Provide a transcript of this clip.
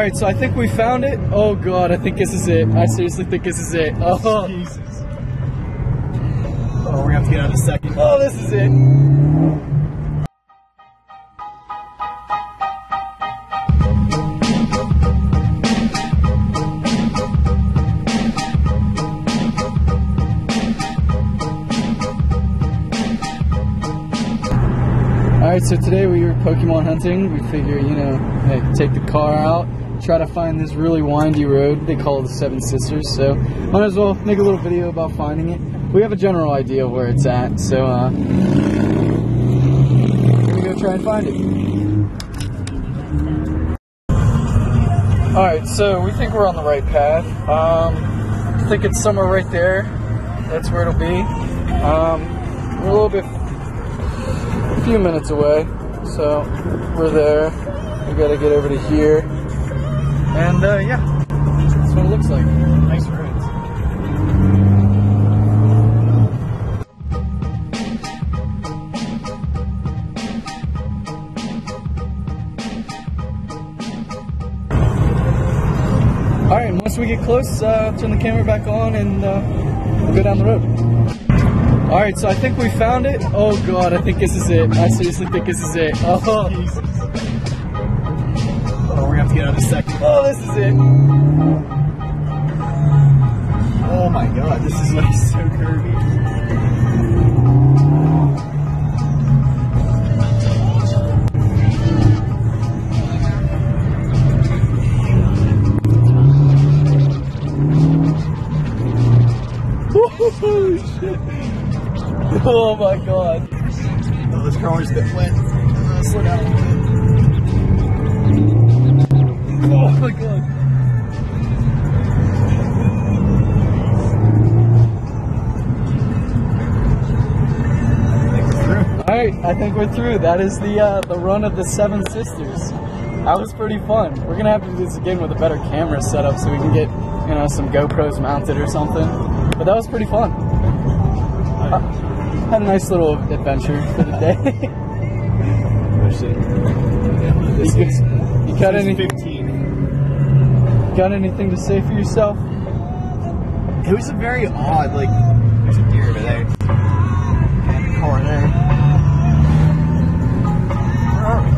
All right, so I think we found it. Oh god, I think this is it. I seriously think this is it. Oh, Jesus. Oh, we're gonna have to get out in a second. oh this is it. All right, so today we were Pokemon hunting. We figure, you know, take the car out, try to find this really windy road they call it the Seven Sisters. So might as well make a little video about finding it. We have a general idea of where it's at, so uh, we're gonna go try and find it. All right, so we think we're on the right path. Um, I think it's somewhere right there. That's where it'll be. Um, we're a little bit a few minutes away. So we're there. We gotta get over to here. And uh, yeah, that's what it looks like. Nice roads. All right, once we get close, uh, turn the camera back on and uh, we'll go down the road. All right, so I think we found it. Oh god, I think this is it. I seriously think this is it. Oh, Jesus. Gonna have to get out a second. oh this is it. Oh my god, this is like so curvy. Oh my god. Oh, this car is a bit wet. Uh, slow down All right, I think we're through. That is the uh, the run of the Seven Sisters. That was pretty fun. We're gonna have to do this again with a better camera setup so we can get you know some GoPros mounted or something. But that was pretty fun. Uh, had a nice little adventure for the day. You you got any got anything to say for yourself? It was a very odd, like, there's a deer over there more there. Where are we?